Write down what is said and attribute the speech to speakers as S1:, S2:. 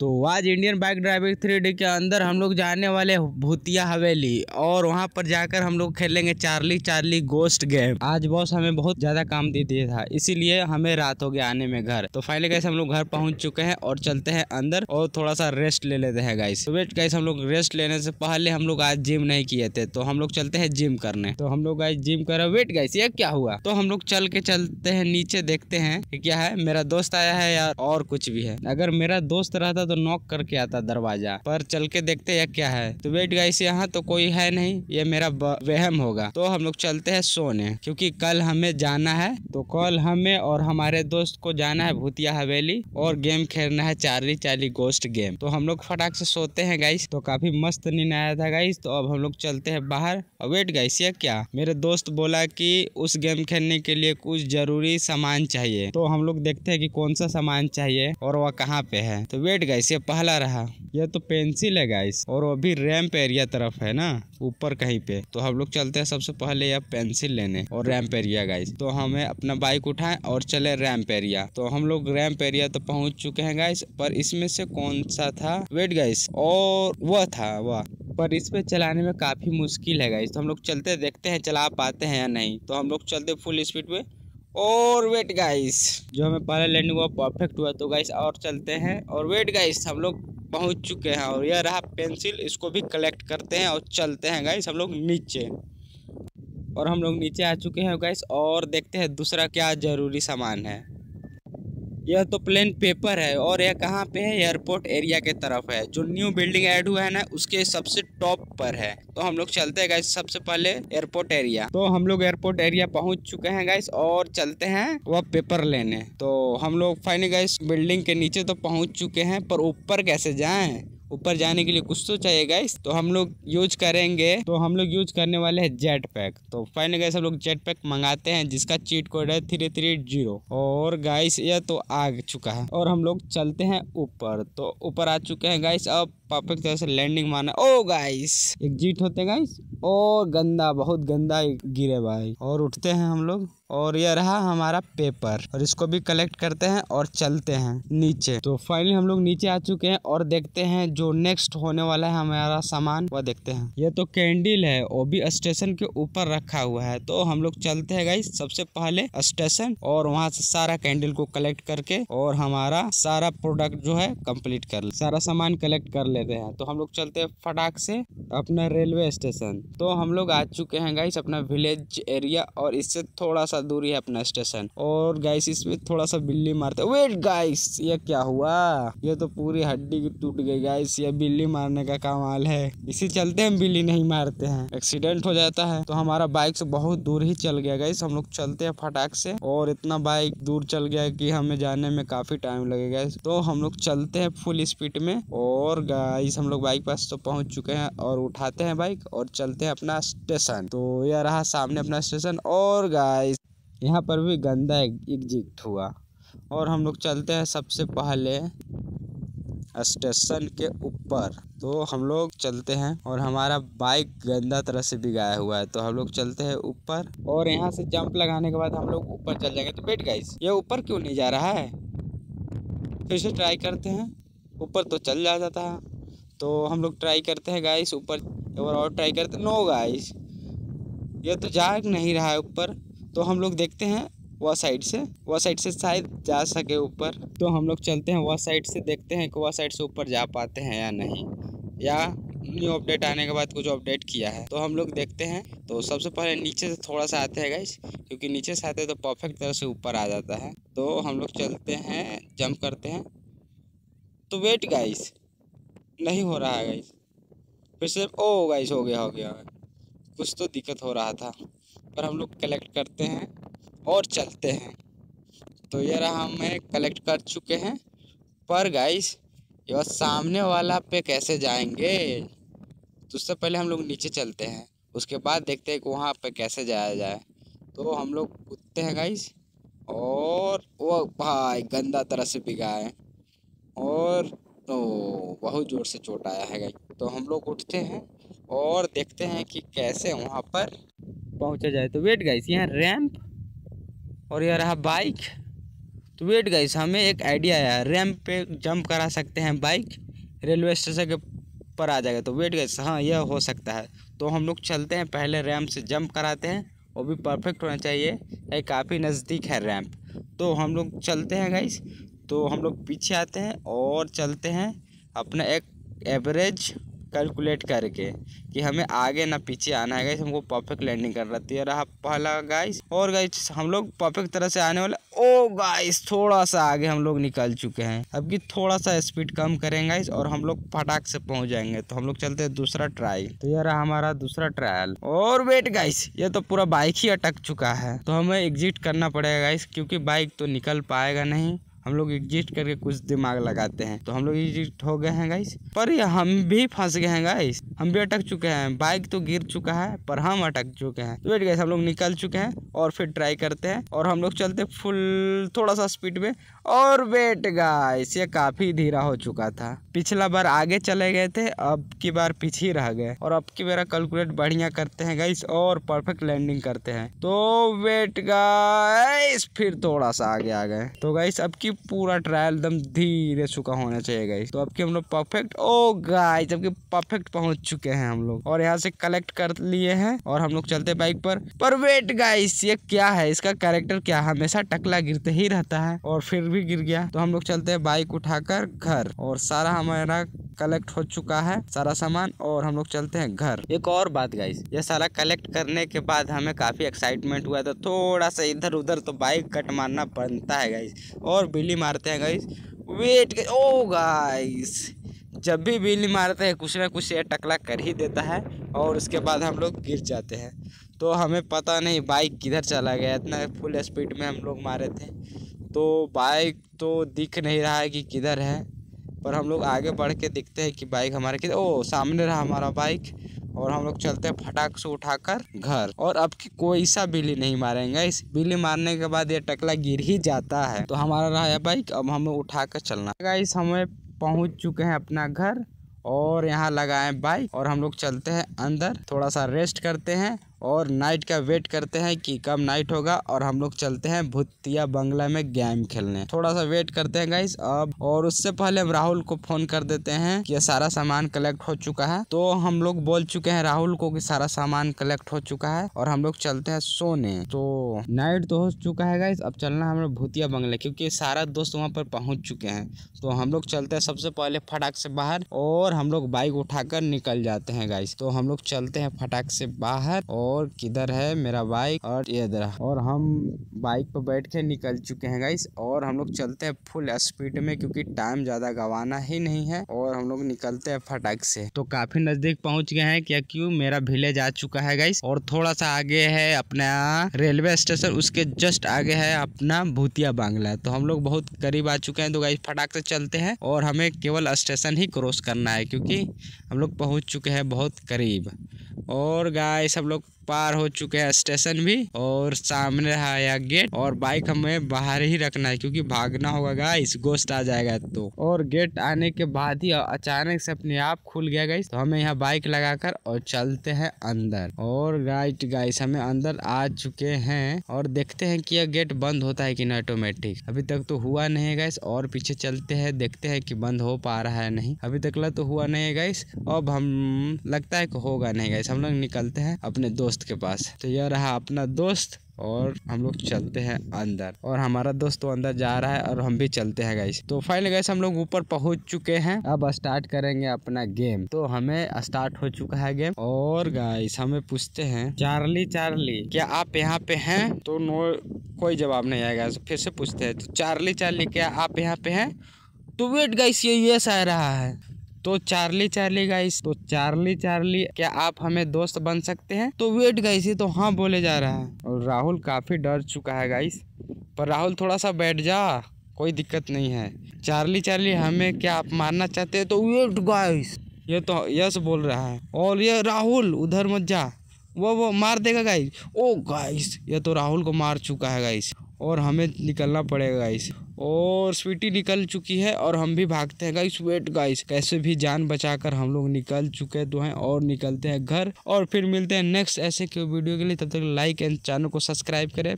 S1: तो आज Indian bike driving three के अंदर हम लोग जाने वाले भूतिया हवेली और वहाँ पर जाकर हम लोग खेलेंगे चार्ली चार्ली गोस्ट गेम आज बॉस हमें बहुत ज़्यादा काम दे दिया था, इसीलिए हमें रात हो गया आने में घर। तो फाइनली कैसे हम लोग घर पहुँच चुके हैं और चलते हैं अंदर और थोड़ा सा रेस्ट ले लेते हैं गाइस तो वेट गाइस हम लोग रेस्ट लेने से पहले हम लोग आज जिम नहीं किए थे तो हम लोग चलते हैं जिम करने। तो हम लोग गाइस जिम कर वेट गाइस ये क्या हुआ? तो हम लोग चल के चलते हैं, नीचे देखते हैं क्या है। मेरा दोस्त आया है या और कुछ भी है। अगर मेरा दोस्त रहता तो नॉक करके आता दरवाज़ा। पर चल के देखते हैं क्या है। तो वेट गाइस यहाँ तो कोई है नहीं। ये मेरा वहम होगा। तो हम लोग चलते हैं सोने। क्योंकि कल हमें जाना है। तो कल हमें और हमारे दोस्त को जाना है भूतिया हवेली। और गेम खेलना है चार्ली चार्ली गोस्ट गेम तो हम लोग फटाक से सोते हैं गाइस तो काफ़ी मस्त नींद आया था गाइस तो अब हम लोग चलते हैं बाहर। और वेट गाइस ये क्या? मेरे दोस्त बोला कि उस गेम खेलने के लिए कुछ ज़रूरी सामान चाहिए। तो हम लोग देखते हैं कि कौन सा सामान चाहिए और वह कहाँ पे है। तो वेट गाइस ये पहला रहा। ये तो पेंसिल है गाइस और वो भी रैम्प एरिया तरफ़ है ना, ऊपर कहीं पे। तो हम लोग चलते हैं सबसे पहले यह पेंसिल लेने और रैम्प एरिया गाइस तो हमें अपना बाइक उठाएँ और चले रैम्प एरिया तो हम लोग रैम्प एरिया तो पहुँच चुके हैं गाइस पर इसमें से कौन सा था? वेट गाइस और वह था, वह। पर इस पे चलाने में काफ़ी मुश्किल है गाइस तो हम लोग चलते देखते हैं, चला पाते हैं या नहीं। तो हम लोग चलते फुल स्पीड पे। और वेट गाइस जो हमें पहले लैंडिंग हुआ परफेक्ट हुआ तो गाइस और चलते हैं। और वेट गाइस हम लोग पहुँच चुके हैं और यह रहा पेंसिल इसको भी कलेक्ट करते हैं और चलते हैं गाइस हम लोग नीचे। और हम लोग नीचे आ चुके हैं गाइस और देखते हैं दूसरा क्या ज़रूरी सामान है। यह तो प्लेन पेपर है और यह कहाँ पे है? एयरपोर्ट एरिया के तरफ़ है। जो न्यू बिल्डिंग ऐड हुआ है ना, उसके सबसे टॉप पर है। तो हम लोग चलते हैं गाइस सबसे पहले एयरपोर्ट एरिया। तो हम लोग एयरपोर्ट एरिया पहुँच चुके हैं गाइस और चलते हैं वह पेपर लेने। तो हम लोग फाइनली गाइस बिल्डिंग के नीचे तो पहुँच चुके हैं, पर ऊपर कैसे जाएँ? ऊपर जाने के लिए कुछ तो चाहिए गाइस तो हम लोग यूज़ करेंगे. तो हम लोग यूज़ करने वाले हैं जेट पैक तो फाइनली गाइस हम लोग जेट पैक मंगाते हैं, जिसका चीट कोड है थ्री थ्री ज़ीरो और गाइस यह तो आ चुका है. और हम लोग चलते हैं ऊपर. तो ऊपर आ चुके हैं गाइस अब परफेक्ट तरह से लैंडिंग मारना ओ गाइस एग्जिट होते हैं गाइस और गंदा, बहुत गंदा गिरे भाई. और उठते हैं हम लोग. और यह रहा हमारा पेपर। और इसको भी कलेक्ट करते हैं और चलते हैं नीचे। तो फाइनली हम लोग नीचे आ चुके हैं और देखते हैं जो नेक्स्ट होने वाला है हमारा सामान, वह देखते हैं। ये तो कैंडल है, वो भी स्टेशन के ऊपर रखा हुआ है। तो हम लोग चलते हैं गाइस सबसे पहले स्टेशन और वहाँ से सारा कैंडल को कलेक्ट करके और हमारा सारा प्रोडक्ट जो है कंप्लीट कर सारा सामान कलेक्ट कर लेते हैं। तो हम लोग चलते हैं फटाक से अपना रेलवे स्टेशन तो हम लोग आ चुके हैं गाइस अपना विलेज एरिया और इससे थोड़ा सा दूरी है अपना स्टेशन। और गाइस इसमें थोड़ा सा बिल्ली मारते वेट गाइस ये क्या हुआ? ये तो पूरी हड्डी टूट गई गाइस ये बिल्ली मारने का कमाल है। इसी चलते हम बिल्ली नहीं मारते हैं। एक्सीडेंट हो जाता है। तो हमारा बाइक से बहुत दूर ही चल गया गाइस हम लोग चलते हैं फटाक से। और इतना बाइक दूर चल गया कि हमें जाने में काफ़ी टाइम लगेगा तो हम लोग चलते हैं फुल स्पीड में। और गाइस हम लोग बाइक पास तो पहुँच चुके हैं और उठाते हैं बाइक और चलते हैं अपना स्टेशन तो यह रहा सामने अपना स्टेशन और गाइस यहाँ पर भी गंदा एग्जिट हुआ। और हम लोग चलते हैं सबसे पहले स्टेशन के ऊपर। तो हम लोग चलते हैं और हमारा बाइक गंदा तरह से बिगाया हुआ है। तो हम लोग चलते हैं ऊपर और यहाँ से जंप लगाने के बाद हम लोग ऊपर चल जाएँगे। तो बैठ गाइस, ये ऊपर क्यों नहीं जा रहा है? फिर से ट्राई करते हैं। ऊपर तो चल जाता था तो हम लोग ट्राई करते हैं गाइस, ऊपर बार और ट्राई करते नो गाइस, ये तो जा नहीं रहा है ऊपर। तो हम लोग देखते हैं वह साइड से। वह साइड से शायद जा सके ऊपर। तो हम लोग चलते हैं वह साइड से, देखते हैं कि वह साइड से ऊपर जा पाते हैं या नहीं। या न्यू अपडेट आने के बाद कुछ अपडेट किया है। तो हम लोग देखते हैं। तो सबसे पहले नीचे से थोड़ा सा आते हैं गाइस क्योंकि नीचे से आते हैं तो परफेक्ट तरह से ऊपर आ जाता है। तो हम लोग चलते हैं जंप करते हैं। तो वेट गाइस नहीं हो रहा है गाइस फिर से ओ गाइस हो गया हो गया। कुछ तो दिक्कत हो रहा था, पर हम लोग कलेक्ट करते हैं और चलते हैं। तो ये रहा हमें कलेक्ट कर चुके हैं। पर गाइस ये सामने वाला पे कैसे जाएँगे? तो उससे पहले हम लोग नीचे चलते हैं, उसके बाद देखते हैं कि वहाँ पे कैसे जाया जाए। तो हम लोग कूदते हैं गाइस और वो भाई गंदा तरह से बिगा है, और तो बहुत ज़ोर से चोट आया है गाइस तो हम लोग उठते हैं और देखते हैं कि कैसे वहाँ पर पहुँचा जाए। तो वेट गाइस यहाँ रैंप और यह रहा बाइक तो वेट गाइस हमें एक आइडिया आया रैम्प पे जंप करा सकते हैं बाइक रेलवे स्टेशन के पर आ जाएगा। तो वेट गाइस हाँ यह हो सकता है। तो हम लोग चलते हैं, पहले रैम्प से जंप कराते हैं, वो भी परफेक्ट होना चाहिए। ये काफ़ी नज़दीक है रैम्प तो हम लोग चलते हैं गाइस तो हम लोग पीछे आते हैं और चलते हैं अपना एक एवरेज कैलकुलेट करके कि हमें आगे ना पीछे आना है गाइस हमको परफेक्ट लैंडिंग करना है। ये रहा पहला गाइस और गाइस हम लोग परफेक्ट तरह से आने वाले ओ गाइस थोड़ा सा आगे हम लोग निकल चुके हैं। अब की थोड़ा सा स्पीड कम करेंगे गाइस और हम लोग फटाक से पहुँच जाएँगे। तो हम लोग चलते हैं दूसरा ट्राई तो ये रहा हमारा दूसरा ट्रायल और वेट गाइस ये तो पूरा बाइक ही अटक चुका है। तो हमें एग्जिट करना पड़ेगा गाइस क्योंकि बाइक तो निकल पाएगा नहीं। हम लोग एग्जिट करके कुछ दिमाग लगाते हैं। तो हम लोग एग्जिट हो गए हैं गाइस पर हम भी फंस गए हैं गाइस हम भी अटक चुके हैं। बाइक तो गिर चुका है, पर हम अटक चुके हैं। तो गाइस हम लोग निकल चुके हैं और फिर ट्राई करते हैं और हम लोग चलते फुल थोड़ा सा स्पीड में। और वेट गाइस ये काफ़ी धीरा हो चुका था। पिछला बार आगे चले गए थे, अब की बार पीछे रह गए। और अब की बार कैलकुलेट बढ़िया करते हैं गाइस और परफेक्ट लैंडिंग करते हैं। तो वेट गाइस फिर थोड़ा सा आगे आ गए। तो गाइस अब की पूरा ट्रायल एकदम धीरे चुका होना चाहिए गाइस तो अब हम लोग परफेक्ट ओ गाइस अब की परफेक्ट पहुँच चुके हैं हम लोग। और यहाँ से कलेक्ट कर लिए हैं और हम लोग चलते बाइक पर। पर वेट गाइस ये क्या है? इसका कैरेक्टर क्या हमेशा टकला गिरते ही रहता है और फिर भी गिर गया। तो हम लोग चलते है बाइक उठाकर घर और सारा हमारा कलेक्ट हो चुका है सारा सामान और हम लोग चलते हैं घर। एक और बात गाइस ये सारा कलेक्ट करने के बाद हमें काफ़ी एक्साइटमेंट हुआ तो थोड़ा सा इधर उधर तो बाइक कट मारना बनता है गाइस और बिल्ली मारते हैं गाइस वेट ओ गाइस जब भी बिल्ली मारते हैं, कुछ ना कुछ ये टकला कर ही देता है और उसके बाद हम लोग गिर जाते हैं। तो हमें पता नहीं बाइक किधर चला गया, इतना फुल स्पीड में हम लोग मारे थे। तो बाइक तो दिख नहीं रहा है कि किधर है। पर हम लोग आगे बढ़ के देखते हैं कि बाइक हमारे किधर, ओ, सामने रहा हमारा बाइक और हम लोग चलते हैं फटाक से उठाकर घर। और अब की कोई सा बिल्ली नहीं मारेंगे, इस बिल्ली मारने के बाद ये टकला गिर ही जाता है। तो हमारा रहा है बाइक अब हमें उठा कर चलना। गाइस हमें पहुँच चुके हैं अपना घर और यहाँ लगाए बाइक और हम लोग चलते हैं अंदर, थोड़ा सा रेस्ट करते हैं और नाइट का वेट करते हैं कि कब नाइट होगा और हम लोग चलते हैं भूतिया बंगला में गेम खेलने। थोड़ा सा वेट करते हैं गाइस अब और उससे पहले हम राहुल को फ़ोन कर देते हैं कि सारा सामान कलेक्ट हो चुका है। तो हम लोग बोल चुके हैं राहुल को कि सारा सामान कलेक्ट हो चुका है और हम लोग चलते हैं सोने। तो नाइट तो हो चुका है गाइस अब चलना हम लोग भूतिया बंगले, क्योंकि सारा दोस्त वहाँ पर पहुँच चुके हैं। तो हम लोग चलते हैं सबसे पहले फटाक से बाहर और हम लोग बाइक उठाकर निकल जाते हैं गाइस तो हम लोग चलते हैं फटाक से बाहर और और किधर है मेरा बाइक और ये इधर और हम बाइक पर बैठ के निकल चुके हैं गाइस और हम लोग चलते हैं फुल स्पीड में क्योंकि टाइम ज़्यादा गवाना ही नहीं है और हम लोग निकलते हैं फटाक से। तो काफ़ी नज़दीक पहुँच गए हैं क्या क्यों? मेरा विलेज आ चुका है गाइस और थोड़ा सा आगे है अपना रेलवे स्टेशन उसके जस्ट आगे है अपना भूतिया बांग्ला। तो हम लोग बहुत करीब आ चुके हैं तो गाइस फटाक से चलते हैं और हमें केवल स्टेशन ही क्रॉस करना है क्योंकि हम लोग पहुँच चुके हैं बहुत करीब। और गाय सब लोग पार हो चुके हैं स्टेशन भी और सामने रहा यह गेट और बाइक हमें बाहर ही रखना है क्योंकि भागना होगा गाइस गोश्त आ जाएगा तो। और गेट आने के बाद ही अचानक से अपने आप खुल गया गाइस तो हमें यहाँ बाइक लगाकर और चलते हैं अंदर। और राइट गाइस हमें अंदर आ चुके हैं और देखते हैं कि यह गेट बंद होता है कि नहीं ऑटोमेटिक अभी तक तो हुआ नहीं है गाइस और पीछे चलते हैं, देखते हैं कि बंद हो पा रहा है नहीं। अभी तक तो हुआ नहीं है गाइस अब हम, लगता है कि होगा नहीं गाइस हम लोग निकलते हैं अपने दोस्त के पास। तो यह रहा अपना दोस्त और हम लोग चलते हैं अंदर। और हमारा दोस्त तो अंदर जा रहा है और हम भी चलते हैं गाइस तो फाइनल गाइस हम लोग ऊपर पहुँच चुके हैं। अब स्टार्ट करेंगे अपना गेम तो हमें स्टार्ट हो चुका है गेम और गाइस हमें पूछते हैं, चार्ली चार्ली, क्या आप यहाँ पे हैं? तो नो कोई जवाब नहीं आएगा। फिर से पूछते हैं तो चार्ली चार्ली, क्या आप यहाँ पे हैं? तो वेट गाइस ये यस आ रहा है। तो चार्ली चार्ली गाइस तो चार्ली चार्ली, क्या आप हमें दोस्त बन सकते हैं? तो वेट गाइस ये तो हाँ बोले जा रहा है। और राहुल काफ़ी डर चुका है गाइस पर राहुल थोड़ा सा बैठ जा, कोई दिक्कत नहीं है। चार्ली चार्ली, हमें क्या आप मारना चाहते हैं? तो वेट गाइस ये तो यस बोल रहा है। और ये राहुल, उधर मत जा। वो वो मार देगा गाइस ओ गाइस ये तो राहुल को मार चुका है गाइस और हमें निकलना पड़ेगा गाइस और स्वीटी निकल चुकी है और हम भी भागते हैं। गाइस वेट गाइस कैसे भी जान बचाकर हम लोग निकल चुके तो हैं और निकलते हैं घर। और फिर मिलते हैं नेक्स्ट ऐसे के वीडियो के लिए। तब तक लाइक एंड चैनल को सब्सक्राइब करें।